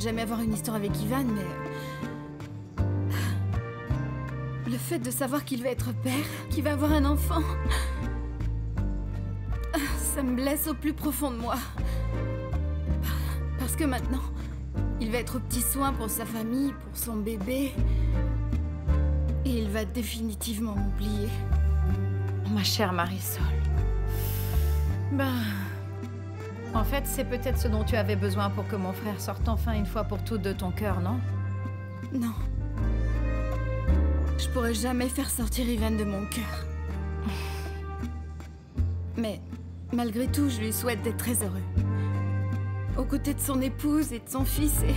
ne jamais avoir une histoire avec Ivan, mais. Le fait de savoir qu'il va être père, qu'il va avoir un enfant. Ça me blesse au plus profond de moi. Parce que maintenant, il va être aux petits soins pour sa famille, pour son bébé. Et il va définitivement m'oublier. Ma chère Marisol. Ben. En fait, c'est peut-être ce dont tu avais besoin pour que mon frère sorte enfin une fois pour toutes de ton cœur, non? Non. Je pourrais jamais faire sortir Ivan de mon cœur. Mais malgré tout, je lui souhaite d'être très heureux. Aux côtés de son épouse et de son fils, et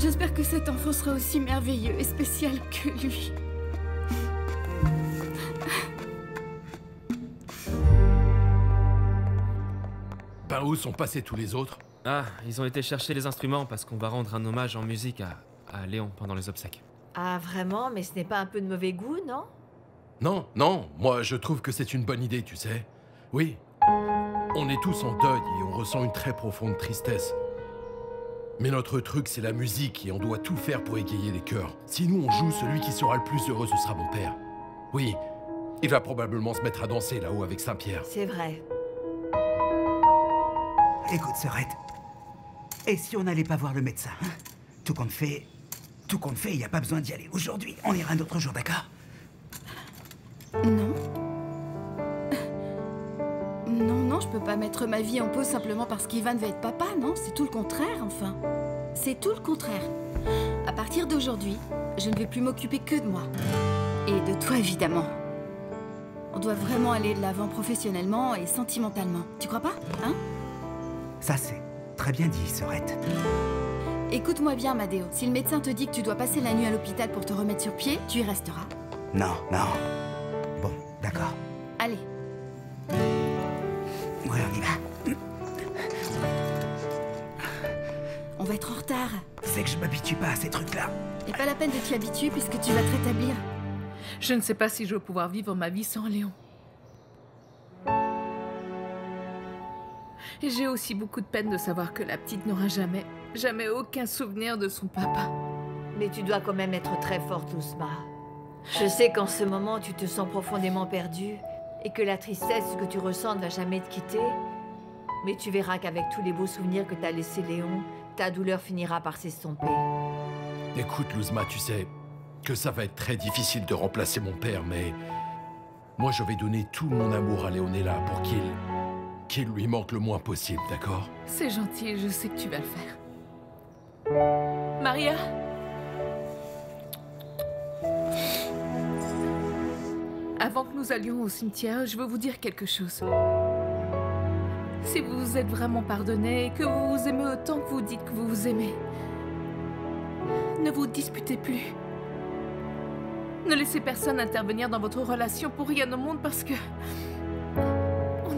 j'espère que cet enfant sera aussi merveilleux et spécial que lui. Ben où sont passés tous les autres Ah, ils ont été chercher les instruments parce qu'on va rendre un hommage en musique à, à Léon pendant les obsèques. Ah, vraiment? Mais ce n'est pas un peu de mauvais goût, non? Non, non, moi je trouve que c'est une bonne idée, tu sais. Oui. On est tous en deuil et on ressent une très profonde tristesse. Mais notre truc, c'est la musique et on doit tout faire pour égayer les cœurs. Si nous on joue, celui qui sera le plus heureux, ce sera mon père. Oui, il va probablement se mettre à danser là-haut avec Saint-Pierre. C'est vrai. Écoute, Sorette. Et si on n'allait pas voir le médecin hein? Tout compte fait. Tout compte fait, il n'y a pas besoin d'y aller aujourd'hui. On ira un autre jour, d'accord? Non. Non, non, je peux pas mettre ma vie en pause simplement parce qu'Ivan va être papa, non? C'est tout le contraire, enfin. C'est tout le contraire. À partir d'aujourd'hui, je ne vais plus m'occuper que de moi. Et de toi, évidemment. On doit vraiment aller de l'avant professionnellement et sentimentalement. Tu crois pas Hein? Ça, c'est très bien dit, Sorette. Écoute-moi bien, Madeo. Si le médecin te dit que tu dois passer la nuit à l'hôpital pour te remettre sur pied, tu y resteras. Non, non. Bon, d'accord. Allez, Ouais, on y va. on va être en retard. C'est que je m'habitue pas à ces trucs-là. Et pas la peine de t'y habituer puisque tu vas te rétablir. Je ne sais pas si je vais pouvoir vivre ma vie sans Léon. Et j'ai aussi beaucoup de peine de savoir que la petite n'aura jamais, jamais aucun souvenir de son papa. Mais tu dois quand même être très forte, Ousma. Je sais qu'en ce moment, tu te sens profondément perdue et que la tristesse que tu ressens ne va jamais te quitter. Mais tu verras qu'avec tous les beaux souvenirs que t'as laissé Léon, ta douleur finira par s'estomper. Écoute, Luzma, tu sais que ça va être très difficile de remplacer mon père, mais moi je vais donner tout mon amour à Léonella pour qu'il qu'il lui manque le moins possible, d'accord C'est gentil, je sais que tu vas le faire. Maria Avant que nous allions au cimetière, je veux vous dire quelque chose. Si vous vous êtes vraiment pardonné et que vous vous aimez autant que vous dites que vous vous aimez, ne vous disputez plus. Ne laissez personne intervenir dans votre relation pour rien au monde parce que...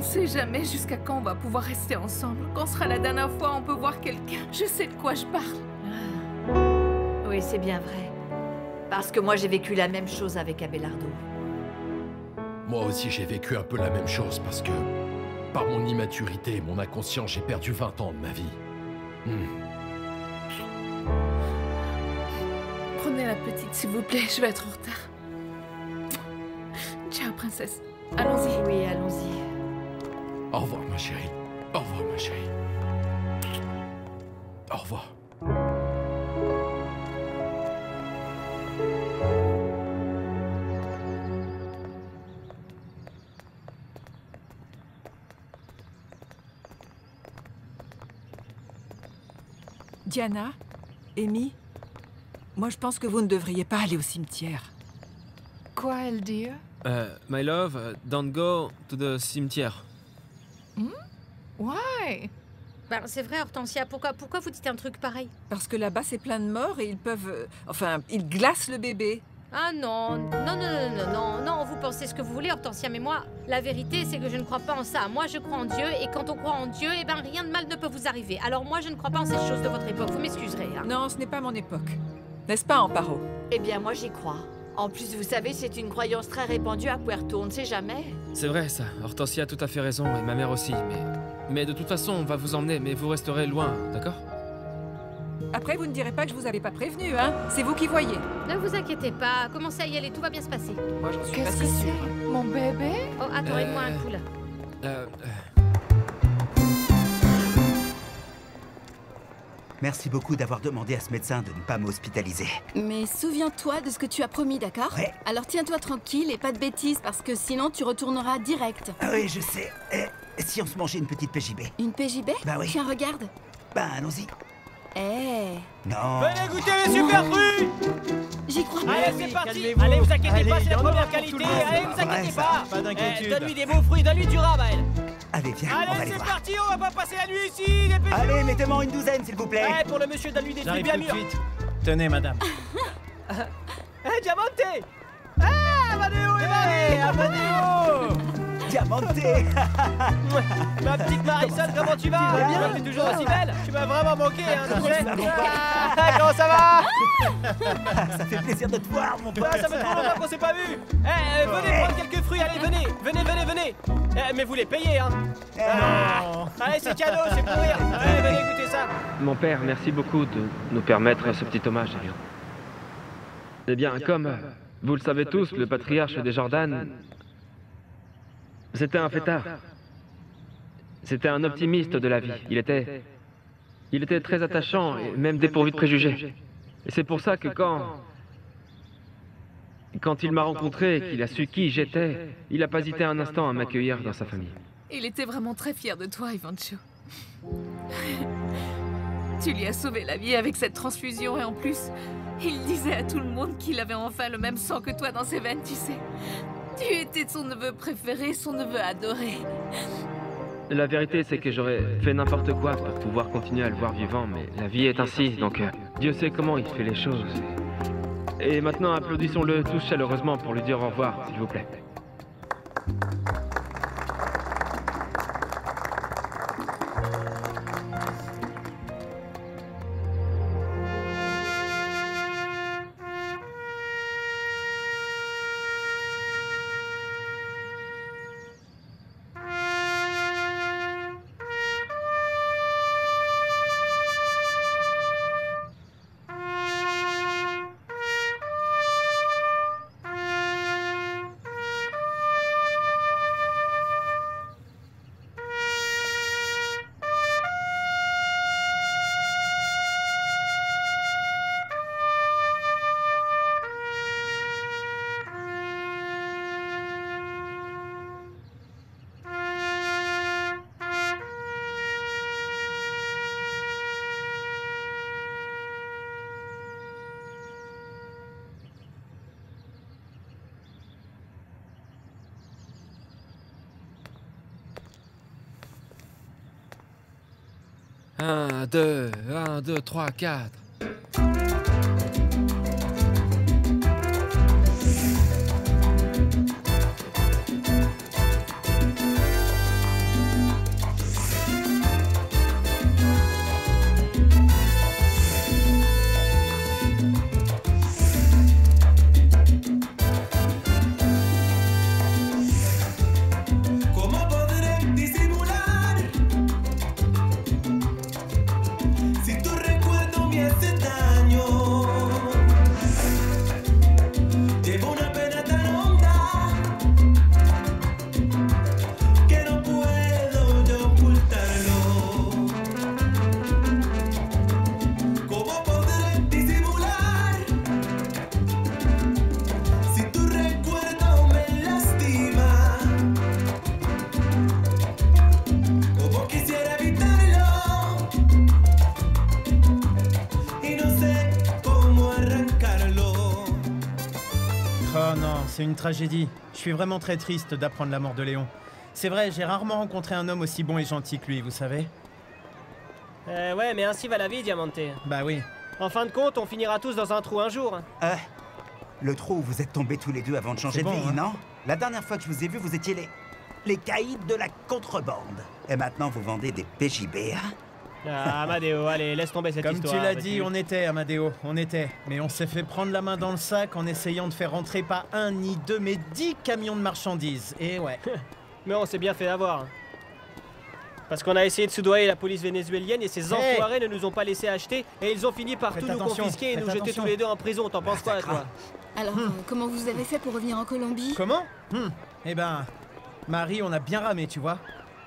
On ne sait jamais jusqu'à quand on va pouvoir rester ensemble. Quand sera la dernière fois on peut voir quelqu'un Je sais de quoi je parle. Oui, c'est bien vrai. Parce que moi, j'ai vécu la même chose avec Abelardo. Moi aussi j'ai vécu un peu la même chose parce que par mon immaturité et mon inconscience, j'ai perdu 20 ans de ma vie. Hmm. Prenez la petite, s'il vous plaît, je vais être en retard. Ciao, princesse. Allons-y. Oui, allons-y. Au revoir ma chérie. Au revoir ma chérie. Au revoir. Diana, Amy, moi je pense que vous ne devriez pas aller au cimetière. Quoi, elle dit? Euh, my love, don't go to the cimetière. Why? Bah, c'est vrai, Hortensia, pourquoi, pourquoi vous dites un truc pareil? Parce que là-bas c'est plein de morts et ils peuvent... euh, enfin, ils glacent le bébé. Ah non, non, non, non, non, non, non, vous pensez ce que vous voulez, Hortensia, mais moi, la vérité, c'est que je ne crois pas en ça. Moi, je crois en Dieu, et quand on croit en Dieu, eh ben, rien de mal ne peut vous arriver. Alors moi, je ne crois pas en ces choses de votre époque, vous m'excuserez. hein. Non, ce n'est pas mon époque. N'est-ce pas, Amparo? Eh bien, moi, j'y crois. En plus, vous savez, c'est une croyance très répandue à Puerto, on ne sait jamais. C'est vrai ça, Hortensia a tout à fait raison, et ma mère aussi, mais... Mais de toute façon, on va vous emmener, mais vous resterez loin, d'accord? Après, vous ne direz pas que je vous avais pas prévenu, hein. C'est vous qui voyez. Ne vous inquiétez pas, commencez à y aller, tout va bien se passer. Moi, j'en suis Qu'est-ce si que c'est? Mon bébé? Oh, attends, Euh, aide-moi un coup, là. Euh... Merci beaucoup d'avoir demandé à ce médecin de ne pas m'hospitaliser. Mais souviens-toi de ce que tu as promis, d'accord Ouais. Alors tiens-toi tranquille et pas de bêtises, parce que sinon tu retourneras direct. Ah oui, je sais. Eh, si on se mangeait une petite PJB Une PJB Bah oui. Tiens, regarde. Ben, allons-y. Eh, Non. Venez goûter les super fruits j'y crois pas. Allez, c'est parti Allez, vous inquiétez pas, c'est la première qualité Allez, vous inquiétez pas Pas Eh. Donne-lui des beaux fruits, donne-lui du rab à elle Allez, viens, on va Allez, c'est parti, on va pas passer la nuit ici dépêchez-vous. Allez, mettez-moi une douzaine, s'il vous plaît. Ouais, pour le monsieur, donne-lui des trucs J'arrive bien mûrs. Tenez, madame. Eh, Diamante Ah, Diamanté. Ma petite Marisol, comment tu vas vas bien Tu es toujours aussi belle. Tu m'as vraiment manqué, hein. Ah, Comment ça va Ça fait plaisir de te voir, mon pote. Ah, ça fait trop longtemps qu'on s'est pas vu. Eh, euh, venez prendre quelques fruits, allez, venez Venez, venez, venez. Eh, Mais vous les payez, hein. Non. Allez, c'est cadeau, c'est pour rire. Allez, venez goûter ça. Mon père, merci beaucoup de nous permettre ce petit hommage. Eh bien, comme vous le savez tous, le patriarche des Jordanes, c'était un fêtard. C'était un optimiste de la vie. Il était, il était très attachant et même dépourvu de préjugés. Et c'est pour ça que quand, quand il m'a rencontré qu'il a su qui j'étais, il n'a pas hésité un instant à m'accueillir dans sa famille. Il était vraiment très fier de toi, Ivancho. tu lui as sauvé la vie avec cette transfusion et en plus, il disait à tout le monde qu'il avait enfin le même sang que toi dans ses veines, tu sais. Tu étais son neveu préféré, son neveu adoré. La vérité, c'est que j'aurais fait n'importe quoi pour pouvoir continuer à le voir vivant, mais la vie est ainsi, donc euh, Dieu sait comment il fait les choses. Et maintenant, applaudissons-le tous chaleureusement pour lui dire au revoir, s'il vous plaît. 1, 2, 1, 2, 3, 4. Tragédie. Je suis vraiment très triste d'apprendre la mort de Léon. C'est vrai, j'ai rarement rencontré un homme aussi bon et gentil que lui, vous savez. Euh, ouais, mais ainsi va la vie, Diamanté. Bah oui. En fin de compte, on finira tous dans un trou un jour. hein. Euh, le trou où vous êtes tombés tous les deux avant de changer de vie, hein. non? La dernière fois que je vous ai vu, vous étiez les... les caïds de la contrebande. Et maintenant, vous vendez des PJB, hein Ah, Amadeo, allez, laisse tomber cette Comme histoire. tu l'as dit, on était, Amadeo, on était. Mais on s'est fait prendre la main dans le sac en essayant de faire rentrer pas un ni deux, mais dix camions de marchandises. Et ouais. Mais on s'est bien fait avoir. Parce qu'on a essayé de soudoyer la police vénézuélienne et ces Hey enfoirés ne nous ont pas laissé acheter et ils ont fini par Faites tout nous confisquer et nous jeter tous les deux en prison. T'en penses quoi, toi Alors, euh, comment vous avez fait pour revenir en Colombie? Comment? Hmm. Eh ben, Marie, on a bien ramé, tu vois.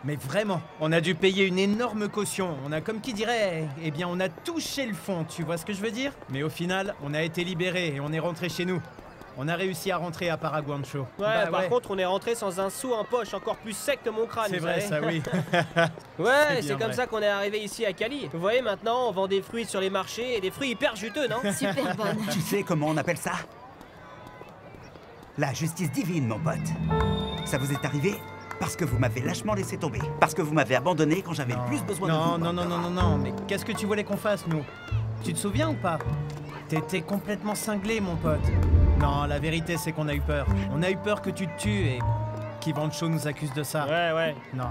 Mais vraiment, on a dû payer une énorme caution. On a, comme qui dirait, eh bien, on a touché le fond, tu vois ce que je veux dire? Mais au final, on a été libérés et on est rentré chez nous. On a réussi à rentrer à Paraguancho. Ouais, Bah par contre, on est rentré sans un sou en poche, encore plus sec que mon crâne. c'est vrai, savez. ça, oui. Ouais, C'est comme vrai. ça qu'on est arrivé ici à Cali. Vous voyez, maintenant, on vend des fruits sur les marchés et des fruits hyper juteux, non? Super bonne. Tu sais comment on appelle ça? La justice divine, mon pote. Ça vous est arrivé? Parce que vous m'avez lâchement laissé tomber. Parce que vous m'avez abandonné quand j'avais le plus besoin de non, vous. non, non, non, non, non, mais qu'est-ce que tu voulais qu'on fasse, nous? Tu te souviens ou pas? T'étais complètement cinglé, mon pote. Non, la vérité, c'est qu'on a eu peur. On a eu peur que tu te tues et qu'Ivancho nous accuse de ça. Ouais, ouais. Non,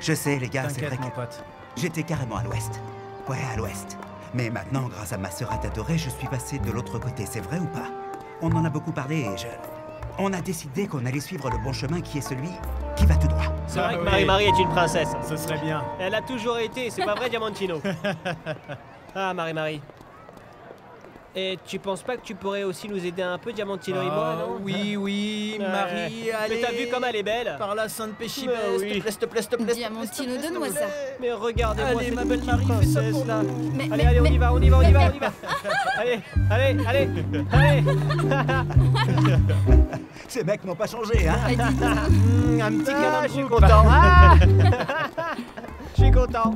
Je sais, les gars, c'est vrai mon que pote. j'étais carrément à l'ouest. Ouais, à l'ouest. Mais maintenant, grâce à ma sœur adorée, je suis passé de l'autre côté, c'est vrai ou pas? On en a beaucoup parlé et je... On a décidé qu'on allait suivre le bon chemin qui est celui qui va tout droit. C'est Ah vrai que oui. Marie-Marie est une princesse. Ce serait bien. Elle a toujours été, c'est pas vrai, Diamantino Ah, Marie-Marie. Et tu penses pas que tu pourrais aussi nous aider un peu, Diamantino et moi, Ah, non? Oui, oui, Ouais. Marie, allez. Mais t'as vu comme elle est belle Par la Sainte Péchibès, Mais oui. s'il te plaît, s'il te plaît, s'il te plaît. Diamantino, donne-moi ça. Mais regardez-moi Allez, cette ma belle Marie, fais ça pour là. Mais, Allez, mais- allez, on y va, on y va, on y va, on y va. allez, allez, allez, allez. Ces mecs n'ont pas changé, hein Ah. Mmh, un petit Ah, câlin je suis content. Ah Je suis content.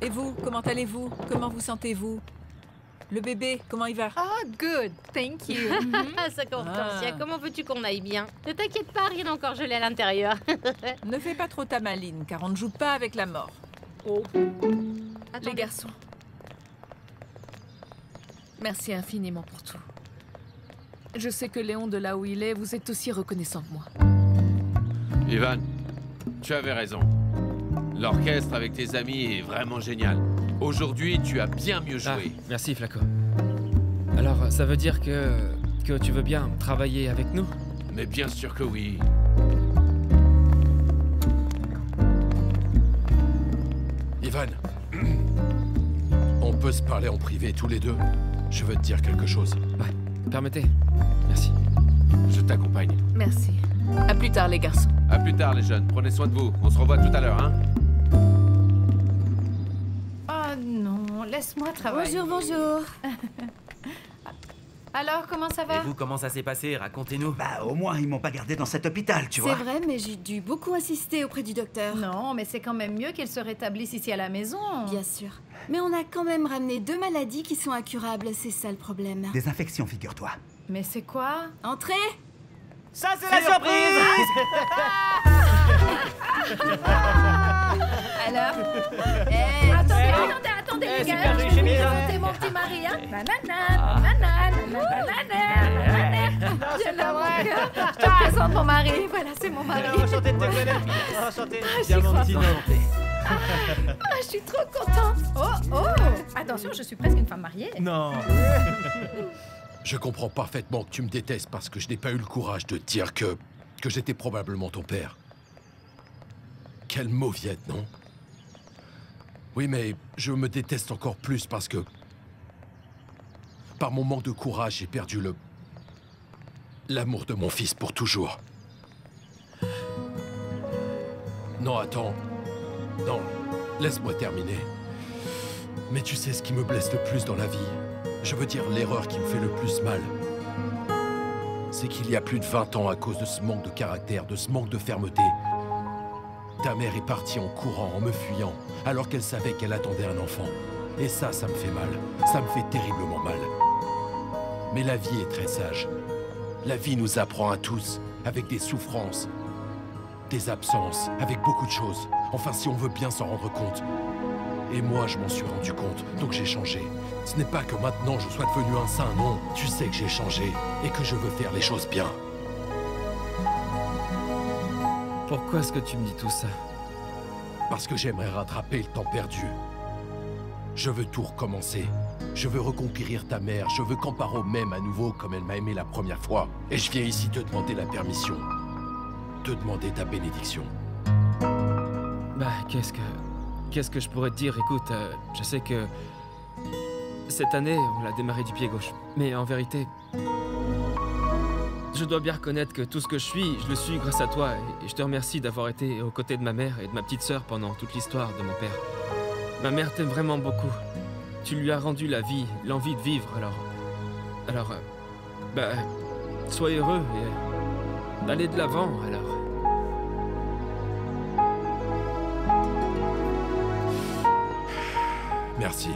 Et vous, comment allez-vous? Comment vous sentez-vous? Le bébé, comment il va Ah, good. Thank you. Ah, ça commence Ah. Comment veux-tu qu'on aille bien Ne t'inquiète pas, rien encore gelé à l'intérieur. Ne fais pas trop ta maline, car on ne joue pas avec la mort. Attends, Les garçons. Merci infiniment pour tout. Je sais que Léon, de là où il est, vous êtes aussi reconnaissant de moi. Ivan, tu avais raison. L'orchestre avec tes amis est vraiment génial. Aujourd'hui, tu as bien mieux Ah, joué. merci Flaco. Alors, ça veut dire que que tu veux bien travailler avec nous? Mais bien sûr que oui. Ivan, on peut se parler en privé tous les deux? Je veux te dire quelque chose. Permettez. Merci. Je t'accompagne. Merci. À plus tard, les garçons. À plus tard, les jeunes. Prenez soin de vous. On se revoit tout à l'heure, hein? Laisse-moi travailler. Bonjour, bonjour. Alors, comment ça va Et vous, comment ça s'est passé? Racontez-nous. Bah, au moins, ils m'ont pas gardé dans cet hôpital, tu C'est vois. vrai, mais j'ai dû beaucoup insister auprès du docteur. Non, mais c'est quand même mieux qu'elle se rétablisse ici à la maison. Bien sûr. Mais on a quand même ramené deux maladies qui sont incurables, c'est ça le problème. Des infections, figure-toi. Mais c'est quoi? Entrez Ça, c'est la surprise Alors? Eh, Attendez, attendez, attendez, Eh, les gars, je vais vous présenter mon petit mari, hein Banana, banana, banana, banana. Je l'aime, mon cœur. Je te présente mon mari, voilà, c'est mon mari. Enchanté de te connaître. Enchanté. Diamantino. Ah, je suis trop contente Oh, oh Attention, je suis presque une femme mariée. Non. Je comprends parfaitement que tu me détestes parce que je n'ai pas eu le courage de te dire que. que j'étais probablement ton père. Quelle mauviette, non Oui, mais je me déteste encore plus parce que. Par mon manque de courage, j'ai perdu le. l'amour de mon fils pour toujours. Non, attends. Non, laisse-moi terminer. Mais tu sais ce qui me blesse le plus dans la vie? Je veux dire l'erreur qui me fait le plus mal. C'est qu'il y a plus de 20 ans, à cause de ce manque de caractère, de ce manque de fermeté, ta mère est partie en courant, en me fuyant, alors qu'elle savait qu'elle attendait un enfant. Et ça, ça me fait mal. Ça me fait terriblement mal. Mais la vie est très sage. La vie nous apprend à tous, avec des souffrances, des absences, avec beaucoup de choses. Enfin, si on veut bien s'en rendre compte. Et moi, je m'en suis rendu compte, donc j'ai changé. Ce n'est pas que maintenant je sois devenu un saint, non. Tu sais que j'ai changé et que je veux faire les choses bien. Pourquoi est-ce que tu me dis tout ça Parce que j'aimerais rattraper le temps perdu. Je veux tout recommencer. Je veux reconquérir ta mère. Je veux qu'Amparo m'aime à nouveau comme elle m'a aimé la première fois. Et je viens ici te demander la permission. Te demander ta bénédiction. Bah, qu'est-ce que. Qu'est-ce que je pourrais te dire? Écoute, euh, je sais que. Cette année, on l'a démarré du pied gauche. Mais en vérité. Je dois bien reconnaître que tout ce que je suis, je le suis grâce à toi. Et je te remercie d'avoir été aux côtés de ma mère et de ma petite sœur pendant toute l'histoire de mon père. Ma mère t'aime vraiment beaucoup. Tu lui as rendu la vie, l'envie de vivre, alors. Alors. euh, bah. Sois heureux et. Allez de l'avant, alors. Merci.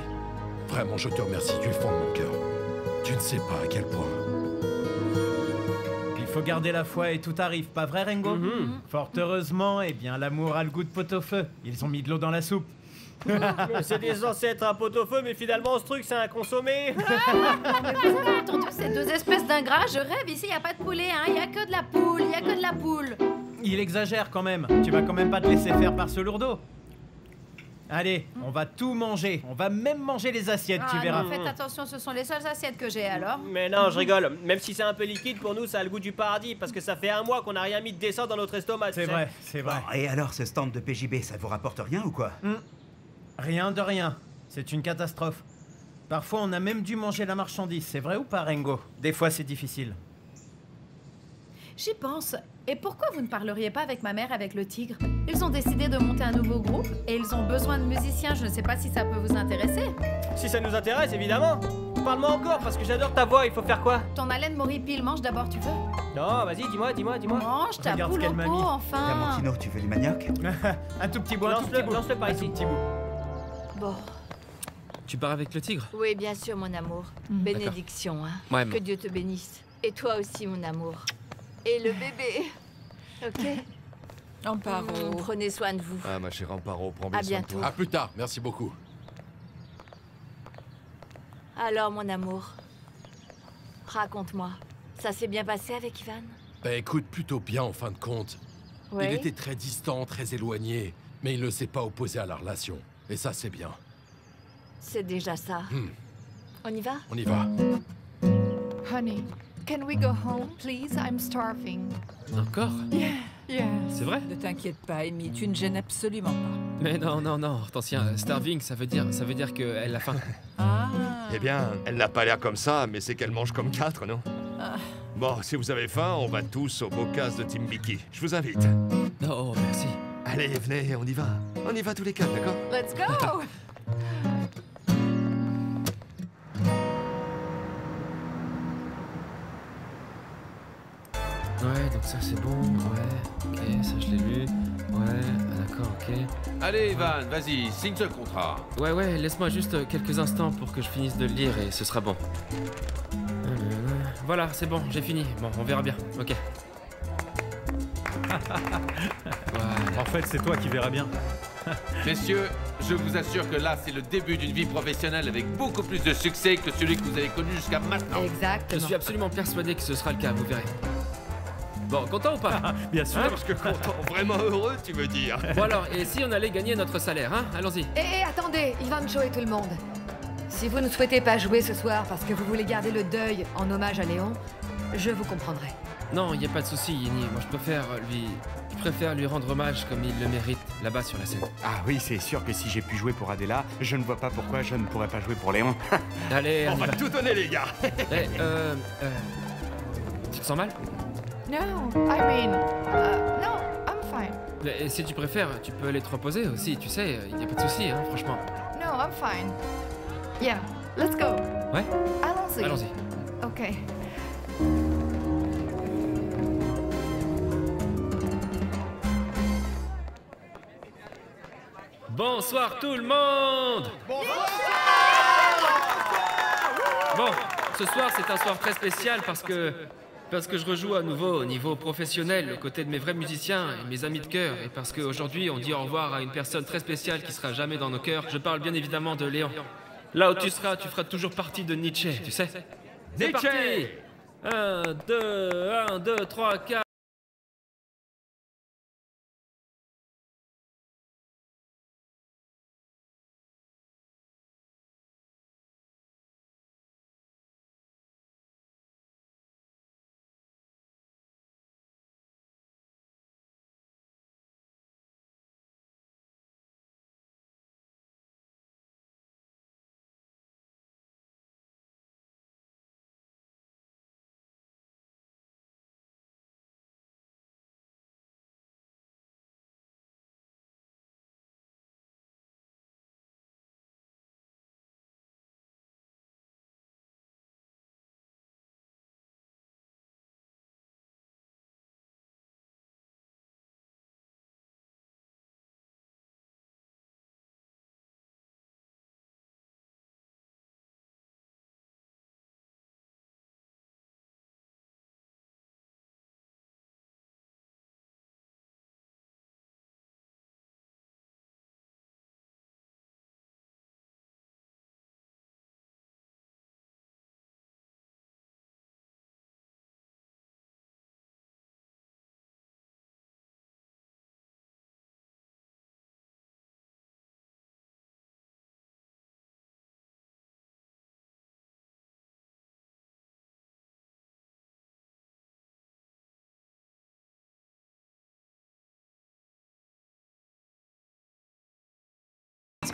Vraiment, je te remercie du fond de mon cœur. Tu ne sais pas à quel point. Il faut garder la foi et tout arrive, pas vrai Rengo Mhm. Fort heureusement, eh bien l'amour a le goût de pot-au-feu. Ils ont mis de l'eau dans la soupe. C'était censé être un pot-au-feu, mais finalement, ce truc, c'est un consommé. Mais vous avez entendu ces deux espèces d'ingrats Je rêve, ici, il a pas de poulet, hein. Il y a que de la poule, il y a que de la poule. Il exagère quand même. Tu vas quand même pas te laisser faire par ce lourdeau. Allez, on va tout manger. On va même manger les assiettes, tu Ah, verras. non, faites attention, ce sont les seules assiettes que j'ai alors. Mais non, je rigole. Même si c'est un peu liquide, pour nous, ça a le goût du paradis, parce que ça fait un mois qu'on n'a rien mis de décent dans notre estomac. C'est vrai, c'est vrai. Bon, et alors, ce stand de PJB, ça vous rapporte rien ou quoi? Rien de rien. C'est une catastrophe. Parfois, on a même dû manger la marchandise. C'est vrai ou pas, Rengo Des fois, c'est difficile. J'y pense. Et pourquoi vous ne parleriez pas avec ma mère, avec le tigre? Ils ont décidé de monter un nouveau groupe et ils ont besoin de musiciens. Je ne sais pas si ça peut vous intéresser. Si ça nous intéresse, évidemment. Parle-moi encore, parce que j'adore ta voix. Il faut faire quoi? Ton haleine m'horripile. Mange d'abord, tu veux? Non, vas-y, dis-moi, dis-moi, dis-moi. Mange ta Regarde ce poule au pot, enfin. Tu veux du manioc? Un tout petit bout, un tout Lance-le- petit bout. lance-le par Un ici. tout petit bout. Bon, Tu pars avec le tigre? Oui, bien sûr, mon amour. Bénédiction, hein. Ouais, que Dieu te bénisse. Et toi aussi, mon amour. Et le bébé. Ok Amparo. Mm, Prenez soin de vous. Ah, ma chère Amparo, prends À bien soin de bientôt. toi. À plus tard, merci beaucoup. Alors, mon amour, raconte-moi. Ça s'est bien passé avec Ivan? Bah écoute, plutôt bien en fin de compte. Il était très distant, très éloigné, mais il ne s'est pas opposé à la relation. Et ça, c'est bien. C'est déjà ça. Hmm. On y va? On y va. Honey, can we go home, please? I'm starving. Encore? Yeah. C'est vrai? Ne t'inquiète pas, Amy, tu ne gênes absolument pas. Mais non, non, non, Hortensien, starving, ça veut dire, ça veut dire qu'elle a faim. Ah. Eh bien, elle n'a pas l'air comme ça, mais c'est qu'elle mange comme quatre, non? Ah. Bon, si vous avez faim, on va tous au Bocas de Timbiki. Je vous invite. Non, merci. Allez, venez, on y va. On y va tous les quatre, d'accord? Let's go! Ça c'est bon, ouais. Ok, ça je l'ai lu. Ouais, d'accord, ok. Allez, Ivan, vas-y, signe ce contrat. Ouais, ouais, laisse-moi juste quelques instants pour que je finisse de le lire et ce sera bon. Euh, Voilà, c'est bon, j'ai fini. Bon, on verra bien. Ok. En fait, c'est toi qui verras bien. Messieurs, je vous assure que là, c'est le début d'une vie professionnelle avec beaucoup plus de succès que celui que vous avez connu jusqu'à maintenant. Je Exactement. suis absolument persuadé que ce sera le cas, vous verrez. Bon, content ou pas Bien sûr. Hein Parce que content, vraiment heureux, tu veux dire Bon alors, et si on allait gagner notre salaire, hein? Allons-y. Eh, eh, attendez, Ivan Cho et tout le monde. Si vous ne souhaitez pas jouer ce soir parce que vous voulez garder le deuil en hommage à Léon, je vous comprendrai. Non, il y a pas de souci, Yeni. Moi, je préfère lui... Je préfère lui rendre hommage comme il le mérite, là-bas sur la scène. Ah oui, c'est sûr que si j'ai pu jouer pour Adela, je ne vois pas pourquoi je ne pourrais pas jouer pour Léon. Allez, On va va. tout donner, les gars Eh, euh... euh, Tu te sens mal? No, I mean, uh, no, I'm fine. Mais si tu préfères, tu peux aller te reposer aussi, tu sais, il y a pas de souci, hein, franchement. No, I'm fine. Yeah, let's go. Ouais Allons-y. Allons-y. Ok. Bonsoir tout le monde Bon, ce soir c'est un soir très spécial parce que Parce que je rejoue à nouveau au niveau professionnel, aux côtés de mes vrais musiciens et mes amis de cœur, et parce qu'aujourd'hui on dit au revoir à une personne très spéciale qui sera jamais dans nos cœurs, je parle bien évidemment de Léon. Là où tu seras, tu feras toujours partie de Nietzsche, tu sais Nietzsche parti 1, 2, 1, 2, 3, 4.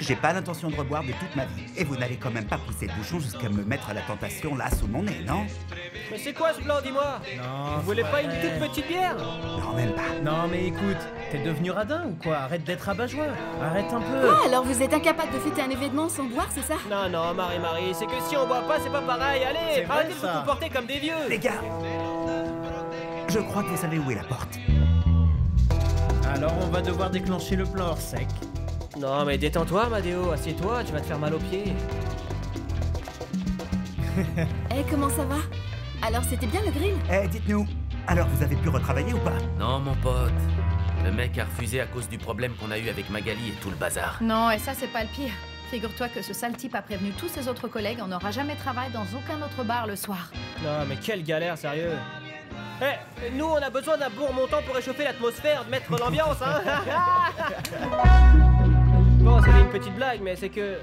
J'ai pas l'intention de reboire de toute ma vie. Et vous n'allez quand même pas pousser le bouchon jusqu'à me mettre à la tentation là sous mon nez, non? Mais c'est quoi ce plan, dis-moi? Non. Vous voulez pas une toute petite bière? Non, même pas. Non, mais écoute, t'es devenu radin ou quoi? Arrête d'être abat-joie. Arrête un peu. Quoi Alors vous êtes incapable de fêter un événement sans boire, c'est ça? Non, non, Marie-Marie, c'est que si on boit pas, c'est pas pareil. Allez, vrai, arrêtez de vous comporter comme des vieux. Les gars Je crois que vous savez où est la porte. Alors on va devoir déclencher le plan hors sec. Non, mais détends-toi, Madéo, assieds-toi, tu vas te faire mal aux pieds. Eh, comment ça va? Alors c'était bien le grill? Eh, dites-nous, alors vous avez pu retravailler ou pas? Non, mon pote. Le mec a refusé à cause du problème qu'on a eu avec Magali et tout le bazar. Non, et ça, c'est pas le pire. Figure-toi que ce sale type a prévenu tous ses autres collègues, on n'aura jamais travail dans aucun autre bar le soir. Non, mais quelle galère, sérieux. Eh, nous, on a besoin d'un bon remontant pour réchauffer l'atmosphère, de mettre l'ambiance, hein c'était une petite blague, mais c'est que...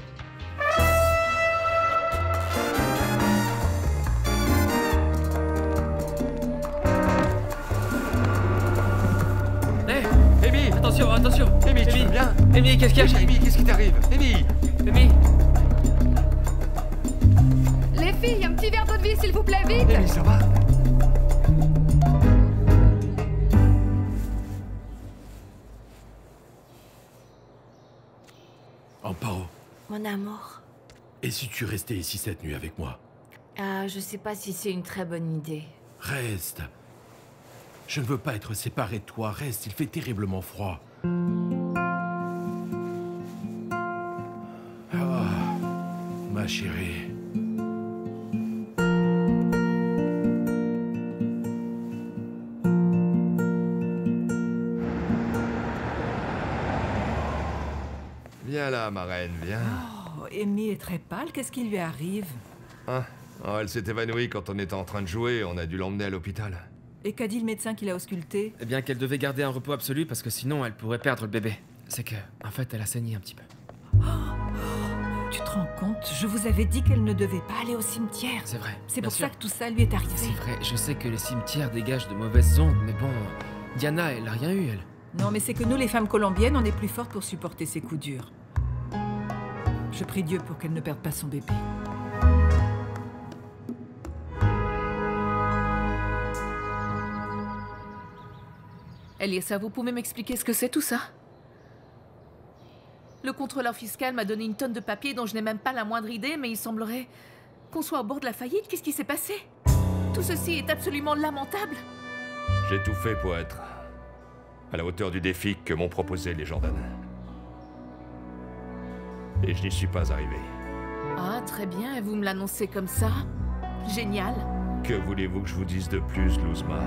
Hé, Amy, attention, attention. Amy, tu vas bien Amy, qu'est-ce qu'il y a Amy, qu'est-ce qui t'arrive Amy Amy. Les filles, un petit verre d'eau de vie, s'il vous plaît, vite. Amy, ça va Mon amour. et si tu restais ici cette nuit avec moi? Ah, je sais pas si c'est une très bonne idée. Reste. Je ne veux pas être séparé de toi. Reste, il fait terriblement froid. Ah, ma chérie. Ma reine, viens. Oh, Amy est très pâle, qu'est-ce qui lui arrive? Hein? Oh, elle s'est évanouie quand on était en train de jouer, on a dû l'emmener à l'hôpital. Et qu'a dit le médecin qui l'a ausculté Eh bien qu'elle devait garder un repos absolu parce que sinon elle pourrait perdre le bébé. C'est que, en fait, elle a saigné un petit peu. Tu te rends compte? Je vous avais dit qu'elle ne devait pas aller au cimetière. C'est vrai. C'est pour sûr. ça que tout ça lui est arrivé. C'est vrai, je sais que les cimetières dégagent de mauvaises ondes, mais bon, Diana, elle a rien eu, elle. Non, mais c'est que nous, les femmes colombiennes, on est plus fortes pour supporter ces coups durs. Je prie Dieu pour qu'elle ne perde pas son bébé. Eliessa, vous pouvez m'expliquer ce que c'est tout ça? Le contrôleur fiscal m'a donné une tonne de papiers dont je n'ai même pas la moindre idée, mais il semblerait qu'on soit au bord de la faillite. Qu'est-ce qui s'est passé? Tout ceci est absolument lamentable. J'ai tout fait pour être à la hauteur du défi que m'ont proposé les Jordan. Et je n'y suis pas arrivé. Ah, très bien, et vous me l'annoncez comme ça? Génial. Que voulez-vous que je vous dise de plus, Luzma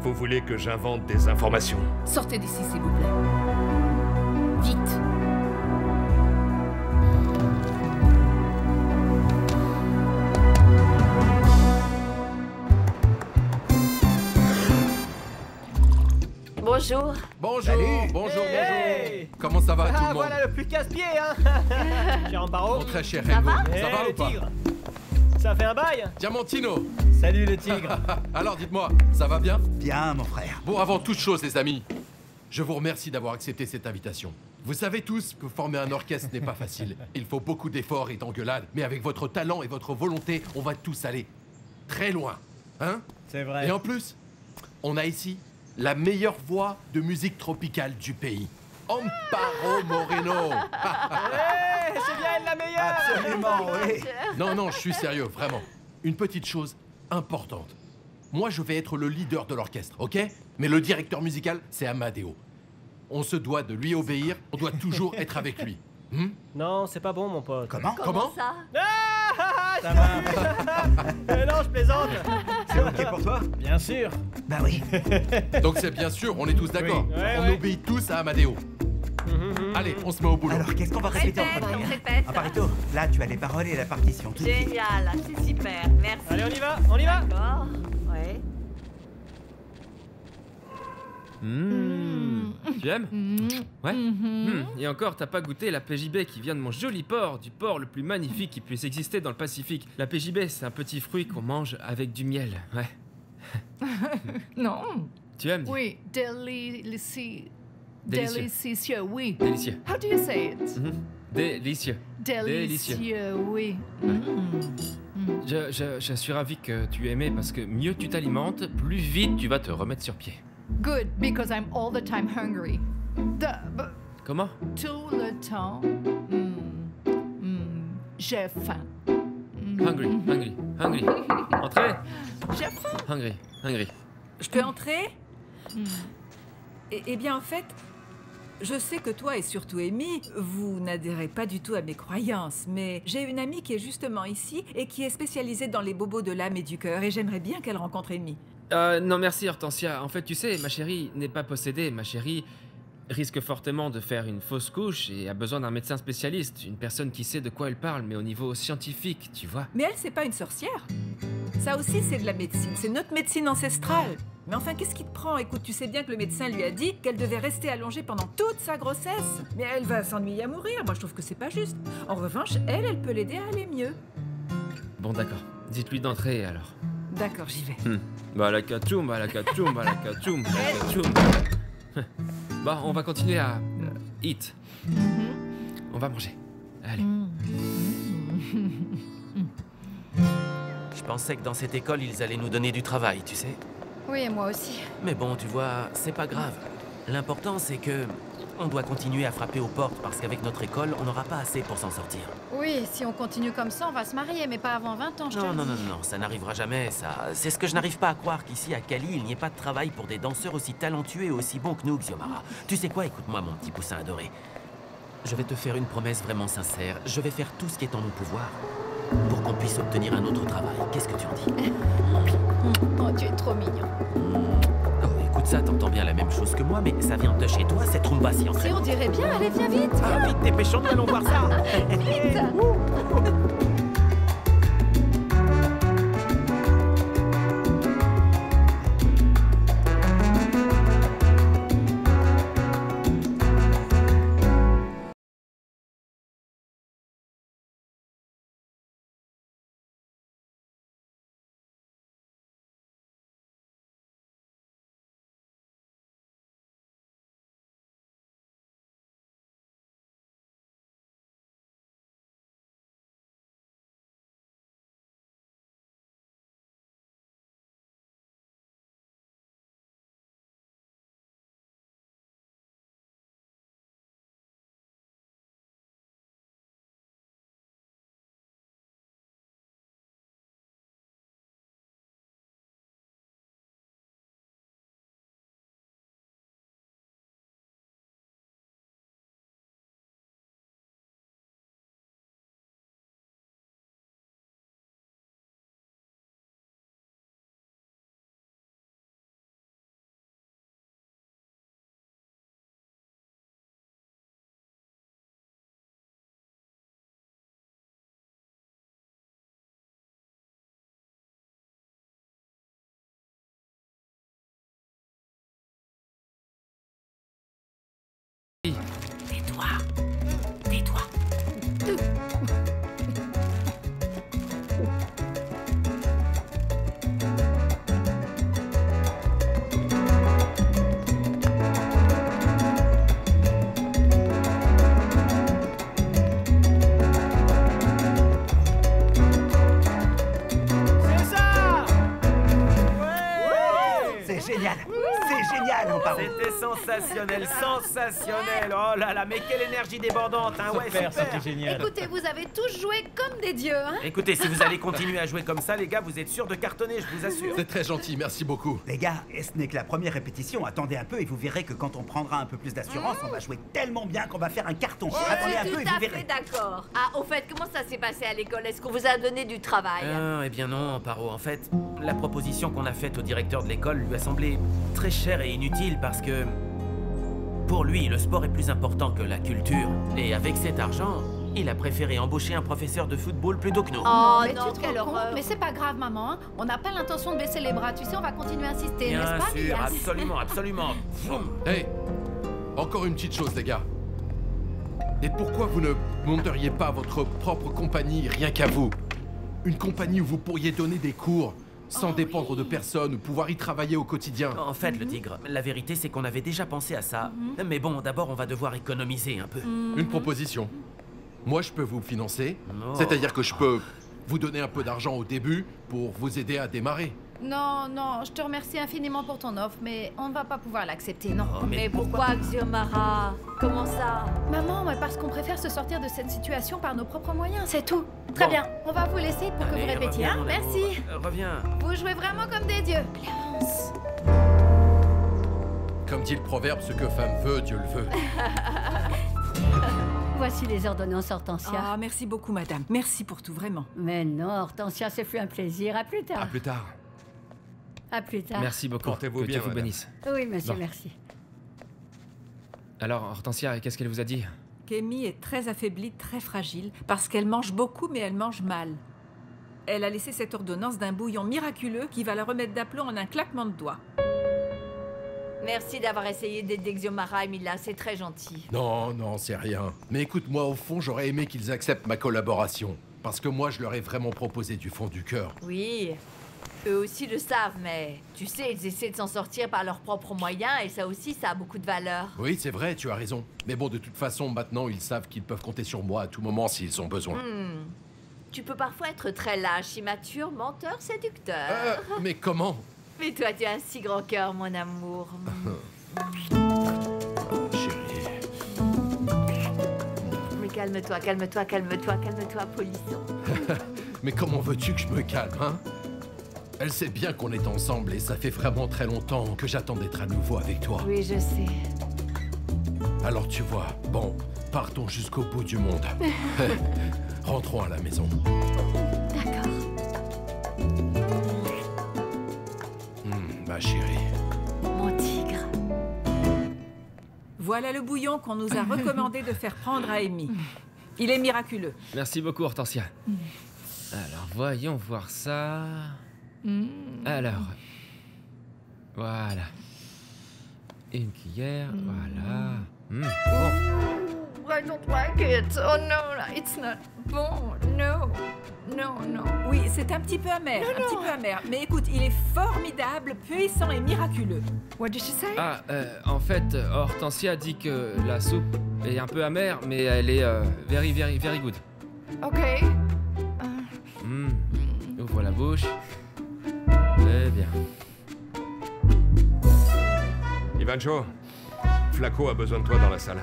Vous voulez que j'invente des informations? Sortez d'ici, s'il vous plaît. Vite. Bonjour. Bonjour, Salut. bonjour, Hey. bonjour. Comment ça va tout Ah, le monde voilà le plus casse-pied, hein Jean Barreau. Mon très cher Ça Rengo, va ça va le ou pas tigre Ça fait un bail Diamantino Salut le tigre Alors dites-moi, ça va bien? Bien, mon frère. Bon, avant toute chose, les amis, je vous remercie d'avoir accepté cette invitation. Vous savez tous que former un orchestre n'est pas facile. Il faut beaucoup d'efforts et d'engueulades, mais avec votre talent et votre volonté, on va tous aller très loin. Hein? C'est vrai. Et en plus, on a ici la meilleure voix de musique tropicale du pays. Amparo Moreno Eh, c'est bien elle la meilleure Absolument, oui. Non, non, je suis sérieux, vraiment. Une petite chose importante. Moi, je vais être le leader de l'orchestre, ok? Mais le directeur musical, c'est Amadeo. On se doit de lui obéir, on doit toujours être avec lui. Hmm? Non, c'est pas bon, mon pote. Comment? Comment? Ça Ah, Ça va Euh, Non, je plaisante C'est ok pour toi Bien sûr Bah oui. Donc c'est bien sûr, on est tous d'accord. Oui. Ouais, on ouais. obéit tous à Amadeo. Allez, on se met au boulot. Alors, qu'est-ce qu'on va répéter en premier répète. Aparito, là, tu as les paroles et la partition. Tout. Génial, c'est super. Merci. Allez, on y va, on y va D'accord. Ouais. Mmh. Tu aimes Ouais Mmh. Et encore, t'as pas goûté la PJB qui vient de mon joli port, du port le plus magnifique qui puisse exister dans le Pacifique. La PJB, c'est un petit fruit qu'on mange avec du miel. Ouais. Non. Tu aimes Oui, délicieux. Délicieux. Oui. Délicieux. How do you say it? Mhm. Délicieux. Délicieux. Délicieux, oui. Je, je- je suis ravi que tu aimais parce que mieux tu t'alimentes, plus vite tu vas te remettre sur pied. Good, because I'm all the time hungry. Comment? Tout le temps, hmm, hmm, j'ai faim. Hmm. Hungry, hungry, hungry. Entrez J'ai faim. Hungry, hungry. Je peux entrer? Eh eh bien, en fait, je sais que toi et surtout Amy, vous n'adhérez pas du tout à mes croyances, mais j'ai une amie qui est justement ici et qui est spécialisée dans les bobos de l'âme et du cœur, et j'aimerais bien qu'elle rencontre Amy. Euh, non merci Hortensia. En fait, tu sais, ma chérie n'est pas possédée. Ma chérie risque fortement de faire une fausse couche et a besoin d'un médecin spécialiste, une personne qui sait de quoi elle parle, mais au niveau scientifique, tu vois. Mais elle, c'est pas une sorcière. Ça aussi, c'est de la médecine. C'est notre médecine ancestrale. Mais enfin, qu'est-ce qui te prend? Écoute, tu sais bien que le médecin lui a dit qu'elle devait rester allongée pendant toute sa grossesse. Mais elle va s'ennuyer à mourir. Moi, je trouve que c'est pas juste. En revanche, elle, elle peut l'aider à aller mieux. Bon, d'accord. Dites-lui d'entrer alors. D'accord, j'y vais. Hmm. Bah la kachoum, bah la kachoum, bah la kachoum, bah la kachoum. Bah, on va continuer à euh, eat. On va manger. Allez. Je pensais que dans cette école, ils allaient nous donner du travail, tu sais. Oui, et moi aussi. Mais bon, tu vois, c'est pas grave. L'important, c'est que on doit continuer à frapper aux portes parce qu'avec notre école, on n'aura pas assez pour s'en sortir. Oui, si on continue comme ça, on va se marier, mais pas avant 20 ans, je Non, non, non, non, ça n'arrivera jamais, ça. C'est ce que je n'arrive pas à croire qu'ici à Cali, il n'y ait pas de travail pour des danseurs aussi talentueux et aussi bons que nous, Xiomara. Tu sais quoi, écoute-moi, mon petit poussin adoré. Je vais te faire une promesse vraiment sincère. Je vais faire tout ce qui est en mon pouvoir pour qu'on puisse obtenir un autre travail. Qu'est-ce que tu en dis? Oh, tu es trop mignon. Écoute ça, t'entends bien la même chose que moi, mais ça vient de chez toi, cette rumba si on dirait bien, allez, viens vite. Ah, vite, dépêchons-nous, allons voir ça Vite. Tais-toi. Tais-toi. C'est génial, on parle C'était sensationnel, sensationnel. Oh là là, mais quelle énergie débordante, hein, ouais, super. Écoutez, vous avez tous joué comme des dieux, hein Écoutez, si vous allez continuer à jouer comme ça, les gars, vous êtes sûrs de cartonner, je vous assure. C'est très gentil, merci beaucoup. Les gars, et ce n'est que la première répétition. Attendez un peu et vous verrez que quand on prendra un peu plus d'assurance, on va jouer tellement bien qu'on va faire un carton. Attendez un peu et Tout vous à fait verrez. d'accord. Ah, au fait, comment ça s'est passé à l'école? Est-ce qu'on vous a donné du travail? Ah, eh bien non, Paro. En fait, la proposition qu'on a faite au directeur de l'école lui a semblé très chère et inutile parce que. Pour lui, le sport est plus important que la culture. Et avec cet argent, il a préféré embaucher un professeur de football plutôt que nous. Oh mais non, quelle horreur. Mais c'est pas grave, maman. hein. On n'a pas l'intention de baisser les bras. Tu sais, on va continuer à insister, n'est-ce Bien pas, sûr, Elias absolument, absolument. Hey, encore une petite chose, les gars. Et pourquoi vous ne monteriez pas votre propre compagnie rien qu'à vous? Une compagnie où vous pourriez donner des cours sans dépendre de personne ou pouvoir y travailler au quotidien. En fait, le tigre, la vérité, c'est qu'on avait déjà pensé à ça. Mais bon, d'abord, on va devoir économiser un peu. Une proposition. Moi, je peux vous financer. Oh. C'est-à-dire que je peux vous donner un peu d'argent au début pour vous aider à démarrer. Non, non, je te remercie infiniment pour ton offre, mais on ne va pas pouvoir l'accepter, non. Oh, Mais pourquoi, Xiomara? Comment ça? Maman, mais parce qu'on préfère se sortir de cette situation par nos propres moyens, c'est tout. Très Bon. bien, on va vous laisser pour que vous répétiez, reviens, hein Merci. Euh, reviens. Vous jouez vraiment comme des dieux. Clémence. Comme dit le proverbe, ce que femme veut, Dieu le veut. Voici les ordonnances, Hortensia. Ah, merci beaucoup, madame. Merci pour tout, vraiment. Mais non, Hortensia, ce fut un plaisir. À plus tard. À plus tard. À plus tard. Merci beaucoup. Portez-vous que bien, Dieu vous bénisse. Oui, monsieur, Bon. merci. Alors, Hortensia, qu'est-ce qu'elle vous a dit? Kémy est très affaiblie, très fragile, parce qu'elle mange beaucoup, mais elle mange mal. Elle a laissé cette ordonnance d'un bouillon miraculeux qui va la remettre d'aplomb en un claquement de doigts. Merci d'avoir essayé d'aider Xiomara et Mila, c'est très gentil. Non, non, c'est rien. Mais écoute, moi, au fond, j'aurais aimé qu'ils acceptent ma collaboration. Parce que moi, je leur ai vraiment proposé du fond du cœur. Oui, eux aussi le savent, mais tu sais, ils essaient de s'en sortir par leurs propres moyens et ça aussi, ça a beaucoup de valeur. Oui, c'est vrai, tu as raison. Mais bon, de toute façon, maintenant, ils savent qu'ils peuvent compter sur moi à tout moment s'ils ont besoin. Hmm. Tu peux parfois être très lâche, immature, menteur, séducteur. Euh, mais comment? Mais toi, tu as un si grand cœur, mon amour. Chérie. Mais calme-toi, calme-toi, calme-toi, calme-toi, polisson. Mais comment veux-tu que je me calme, hein? Elle sait bien qu'on est ensemble et ça fait vraiment très longtemps que j'attends d'être à nouveau avec toi. Oui, je sais. Alors tu vois, bon, partons jusqu'au bout du monde. Rentrons à la maison. D'accord. Hmm, ma chérie. Mon tigre. Voilà le bouillon qu'on nous a recommandé de faire prendre à Amy. Il est miraculeux. Merci beaucoup, Hortensia. Alors, voyons voir ça. Alors. Voilà. Une cuillère, voilà. Hmm, bon. I don't like it. Oh no, it's not bon. No, no, no. Oui, c'est un petit peu amer, un petit peu amer. Mais écoute, il est formidable, puissant et miraculeux. What did she say? Ah, euh, en fait, Hortensia dit que la soupe est un peu amère, mais elle est euh, very, very, very good. Ok. Hmm, Ouvre la bouche. Très bien. Ivancho, Flaco a besoin de toi dans la salle.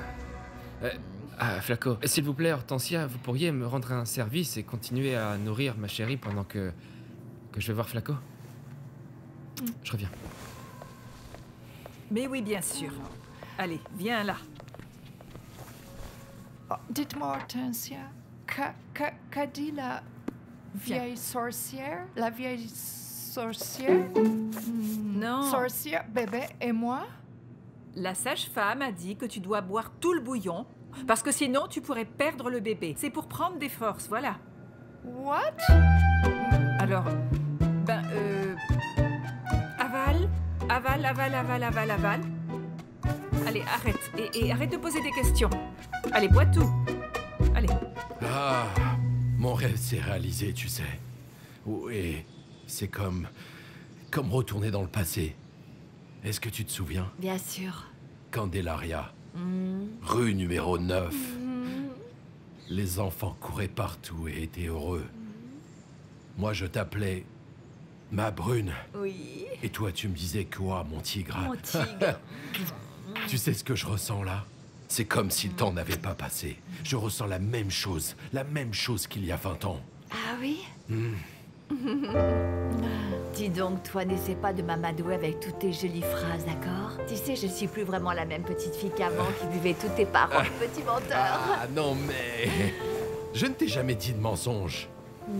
Euh, ah, Flaco, s'il vous plaît, Hortensia, vous pourriez me rendre un service et continuer à nourrir ma chérie pendant que. que je vais voir Flaco? Je reviens. Mais oui, bien sûr. Allez, viens là. Dites-moi, Hortensia, qu'a dit la vieille sorcière? La vieille sorcière Non. Sorcière, bébé et moi? La sage-femme a dit que tu dois boire tout le bouillon, parce que sinon tu pourrais perdre le bébé. C'est pour prendre des forces, voilà. What? Alors, ben, euh, aval, aval, aval, aval, aval, aval. Allez, arrête. Et, et arrête de poser des questions. Allez, bois tout. Allez. Ah, mon rêve s'est réalisé, tu sais. Oui, c'est comme. comme retourner dans le passé. Est-ce que tu te souviens? Bien sûr. Candelaria, Hmm. rue numéro 9. Les enfants couraient partout et étaient heureux. Moi, je t'appelais ma brune. Oui. Et toi, tu me disais quoi, mon tigre? Mon tigre. Tu sais ce que je ressens là? C'est comme si le temps n'avait pas passé. Je ressens la même chose, la même chose qu'il y a 20 ans. Ah oui? Dis donc, toi, n'essaie pas de m'amadouer avec toutes tes jolies phrases, d'accord? Tu sais, je suis plus vraiment la même petite fille qu'avant qui buvait toutes tes paroles, petit menteur. Ah non, mais. Je ne t'ai jamais dit de mensonge.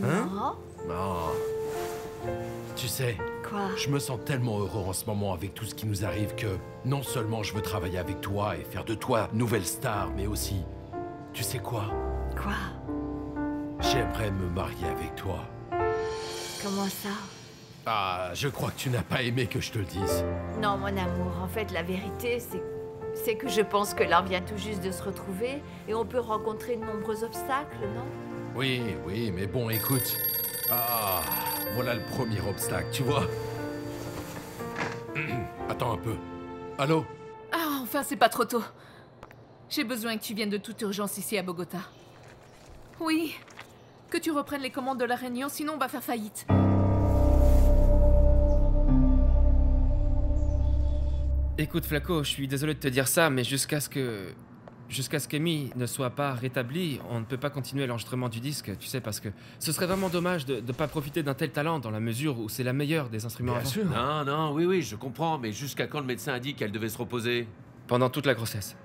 Hein? Non Non. Tu sais, Quoi? je me sens tellement heureux en ce moment avec tout ce qui nous arrive que non seulement je veux travailler avec toi et faire de toi nouvelle star, mais aussi. Tu sais quoi? Quoi? J'aimerais me marier avec toi. Comment ça Ah, je crois que tu n'as pas aimé que je te le dise. Non, mon amour, en fait, la vérité, c'est... C'est que je pense que l'art vient tout juste de se retrouver et on peut rencontrer de nombreux obstacles, non? Oui, oui, mais bon, écoute. Ah, voilà le premier obstacle, tu vois. Attends un peu. Allô? Ah, enfin, c'est pas trop tôt. J'ai besoin que tu viennes de toute urgence ici à Bogota. Oui, que tu reprennes les commandes de la réunion, sinon on va faire faillite. Écoute, Flaco, je suis désolé de te dire ça, mais jusqu'à ce que. Jusqu'à ce qu'Amy ne soit pas rétablie, on ne peut pas continuer l'enregistrement du disque, tu sais, parce que ce serait vraiment dommage de ne pas profiter d'un tel talent dans la mesure où c'est la meilleure des instruments à vent. Non, non, oui, oui, je comprends, mais jusqu'à quand le médecin a dit qu'elle devait se reposer? Pendant toute la grossesse.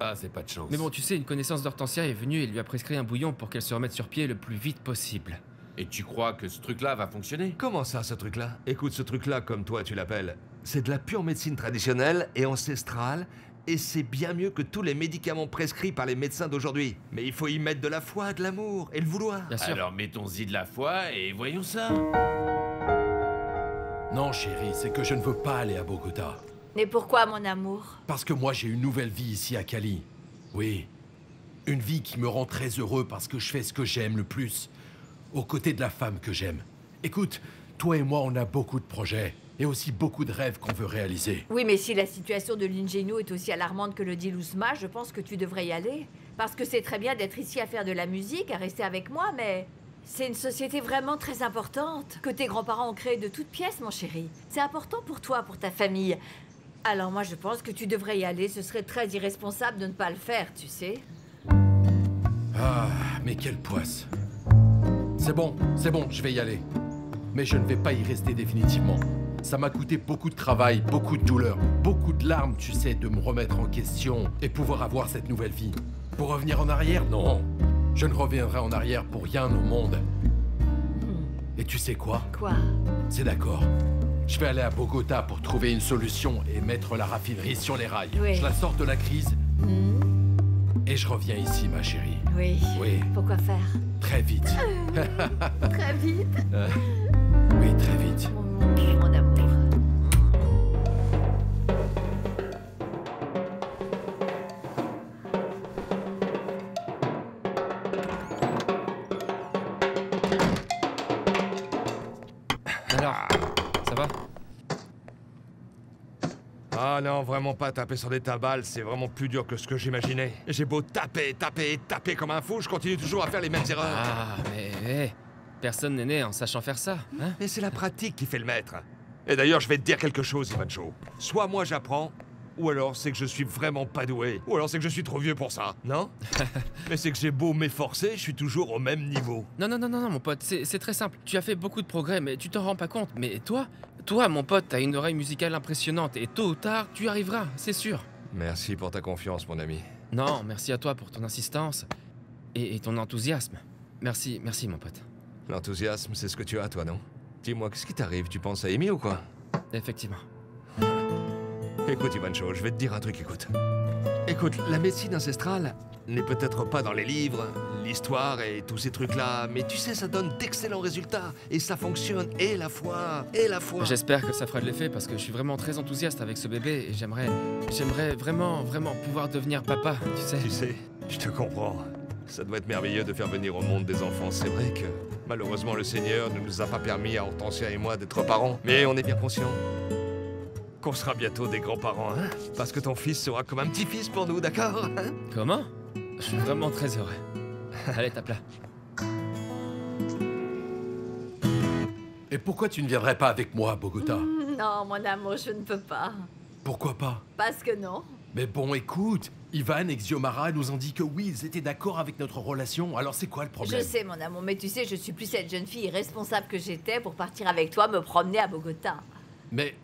Ah, c'est pas de chance. Mais bon, tu sais, une connaissance d'Hortensia est venue et lui a prescrit un bouillon pour qu'elle se remette sur pied le plus vite possible. Et tu crois que ce truc-là va fonctionner? Comment ça, ce truc-là? Écoute, ce truc-là, comme toi tu l'appelles, c'est de la pure médecine traditionnelle et ancestrale, et c'est bien mieux que tous les médicaments prescrits par les médecins d'aujourd'hui. Mais il faut y mettre de la foi, de l'amour et le vouloir. Alors mettons-y de la foi et voyons ça. Non, chérie, c'est que je ne veux pas aller à Bogota. Mais pourquoi, mon amour? Parce que moi, j'ai une nouvelle vie ici à Cali. Oui. Une vie qui me rend très heureux parce que je fais ce que j'aime le plus. Aux côtés de la femme que j'aime. Écoute, toi et moi, on a beaucoup de projets. Et aussi beaucoup de rêves qu'on veut réaliser. Oui, mais si la situation de l'Ingeno est aussi alarmante que le dit Lousma, je pense que tu devrais y aller. Parce que c'est très bien d'être ici à faire de la musique, à rester avec moi, mais c'est une société vraiment très importante que tes grands-parents ont créée de toutes pièces, mon chéri. C'est important pour toi, pour ta famille. Alors moi, je pense que tu devrais y aller. Ce serait très irresponsable de ne pas le faire, tu sais. Ah, mais quelle poisse. C'est bon, c'est bon, je vais y aller. Mais je ne vais pas y rester définitivement. Ça m'a coûté beaucoup de travail, beaucoup de douleur, beaucoup de larmes, tu sais, de me remettre en question et pouvoir avoir cette nouvelle vie. Pour revenir en arrière, non. Je ne reviendrai en arrière pour rien au monde. Et tu sais quoi? Quoi? C'est d'accord. Je vais aller à Bogota pour trouver une solution et mettre la raffinerie sur les rails. Oui. Je la sors de la crise et je reviens ici, ma chérie. Oui. Oui. Pourquoi faire? Très vite. Très vite. Euh, oui, très vite. Mon amour. Non, vraiment pas taper sur des tabales, c'est vraiment plus dur que ce que j'imaginais. J'ai beau taper, taper, taper comme un fou, je continue toujours à faire les mêmes erreurs. Ah, mais hé, personne n'est né en sachant faire ça, hein? Mais c'est la pratique qui fait le maître. Et d'ailleurs, je vais te dire quelque chose, Ivancho. Soit moi j'apprends, ou alors c'est que je suis vraiment pas doué. Ou alors c'est que je suis trop vieux pour ça, non Mais c'est que j'ai beau m'efforcer, je suis toujours au même niveau. Non, non, non, non, non, mon pote, c'est très simple. Tu as fait beaucoup de progrès, mais tu t'en rends pas compte. Mais toi, toi, mon pote, t'as une oreille musicale impressionnante, et tôt ou tard, tu arriveras, c'est sûr. Merci pour ta confiance, mon ami. Non, merci à toi pour ton insistance et, et ton enthousiasme. Merci, merci, mon pote. L'enthousiasme, c'est ce que tu as, toi, non Dis-moi, qu'est-ce qui t'arrive? Tu penses à Amy ou quoi? Effectivement. Écoute, Ivancho, je vais te dire un truc, écoute. Écoute, la médecine ancestrale, n'est peut-être pas dans les livres, l'histoire et tous ces trucs-là, mais tu sais, ça donne d'excellents résultats. Et ça fonctionne, et la foi, et la foi. J'espère que ça fera de l'effet parce que je suis vraiment très enthousiaste avec ce bébé et j'aimerais. J'aimerais vraiment, vraiment pouvoir devenir papa, tu sais. Tu sais, je te comprends. Ça doit être merveilleux de faire venir au monde des enfants. C'est vrai que, malheureusement, le Seigneur ne nous a pas permis à Hortensia et moi d'être parents. Mais on est bien conscients qu'on sera bientôt des grands-parents, hein Parce que ton fils sera comme un petit-fils pour nous, d'accord hein? Comment? Je suis vraiment très heureux. Allez, tape là. Et pourquoi tu ne viendrais pas avec moi, Bogota? Non, mon amour, je ne peux pas. Pourquoi pas? Parce que non. Mais bon, écoute, Ivan et Xiomara nous ont dit que oui, ils étaient d'accord avec notre relation, alors c'est quoi le problème? Je sais, mon amour, mais tu sais, je suis plus cette jeune fille irresponsable que j'étais pour partir avec toi me promener à Bogota. Mais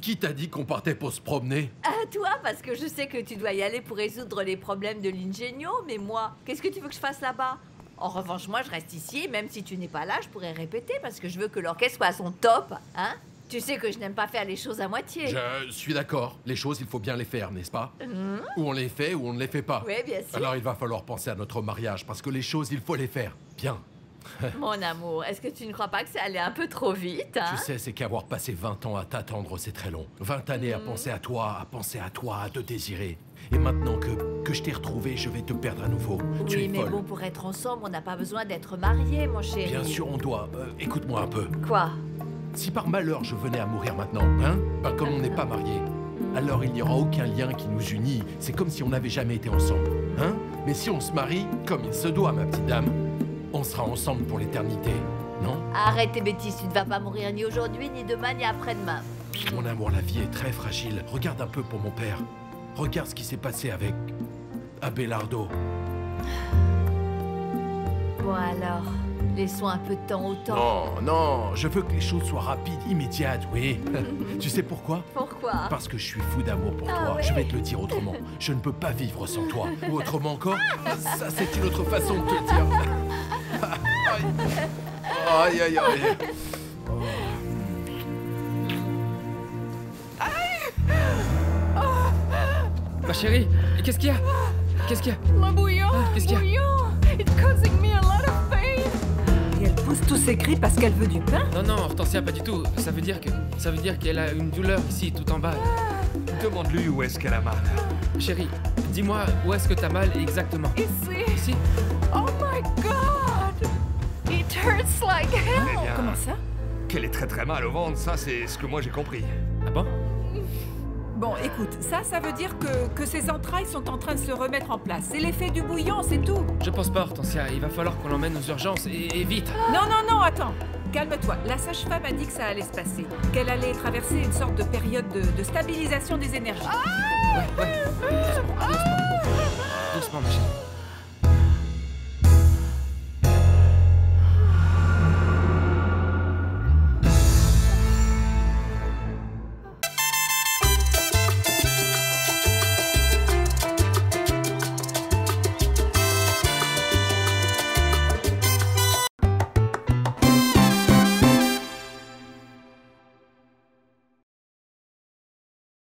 qui t'a dit qu'on partait pour se promener? À toi, parce que je sais que tu dois y aller pour résoudre les problèmes de l'ingénio, mais moi, qu'est-ce que tu veux que je fasse là-bas? En revanche, moi, je reste ici, et même si tu n'es pas là, je pourrais répéter, parce que je veux que l'orchestre soit à son top, hein? Tu sais que je n'aime pas faire les choses à moitié. Je suis d'accord. Les choses, il faut bien les faire, n'est-ce pas? Mhm. Ou on les fait ou on ne les fait pas. Oui, bien sûr. Alors il va falloir penser à notre mariage, parce que les choses, il faut les faire. Bien. Mon amour, est-ce que tu ne crois pas que c'est allé un peu trop vite, hein? Tu sais, c'est qu'avoir passé 20 ans à t'attendre, c'est très long. 20 années à penser à toi, à penser à toi, à te désirer. Et maintenant que, que je t'ai retrouvé, je vais te perdre à nouveau. tu Oui, es mais folle. bon, pour être ensemble, on n'a pas besoin d'être mariés, mon chéri. Bien sûr, on doit. euh, Écoute-moi un peu. Quoi? Si par malheur je venais à mourir maintenant, hein? Ben comme on n'est pas mariés, alors il n'y aura aucun lien qui nous unit. C'est comme si on n'avait jamais été ensemble, hein? Mais si on se marie, comme il se doit, ma petite dame, on sera ensemble pour l'éternité, non Arrête tes bêtises, tu ne vas pas mourir ni aujourd'hui, ni demain, ni après-demain. Mon amour, la vie est très fragile. Regarde un peu pour mon père. Regarde ce qui s'est passé avec Abelardo. Bon alors, laissons un peu de temps au temps. Non, non, je veux que les choses soient rapides, immédiates, oui. tu sais pourquoi? Pourquoi? Parce que je suis fou d'amour pour Ah toi. Je vais te le dire autrement. Je ne peux pas vivre sans toi. Ou autrement encore, ça c'est une autre façon de te le dire. Aïe, aïe, aïe. Ma chérie, qu'est-ce qu'il y a? Qu'est-ce qu'il y a? Le bouillon Ah, qu'est-ce qu'il y a? Bouillon. It's causing me a lot of pain. Et elle pousse tous ses cris parce qu'elle veut du pain? Non, non, Hortensia, pas du tout. Ça veut dire que ça veut dire qu'elle a une douleur ici, tout en bas. Demande-lui où est-ce qu'elle a mal. Chérie, dis-moi où est-ce que t'as mal exactement. Ici. Ici Oh It hurts like hell Eh bien, Comment ça? Qu'elle est très très mal au ventre, ça c'est ce que moi j'ai compris. Ah bon? Bon, écoute, ça, ça veut dire que, que ses entrailles sont en train de se remettre en place. C'est l'effet du bouillon, c'est tout. Je pense pas, Hortensia. Il va falloir qu'on l'emmène aux urgences et, et vite. Non, non, non, attends. Calme-toi. La sage-femme a dit que ça allait se passer. Qu'elle allait traverser une sorte de période de, de stabilisation des énergies. Ouais, ouais. Doucement, doucement. Doucement, ma chérie.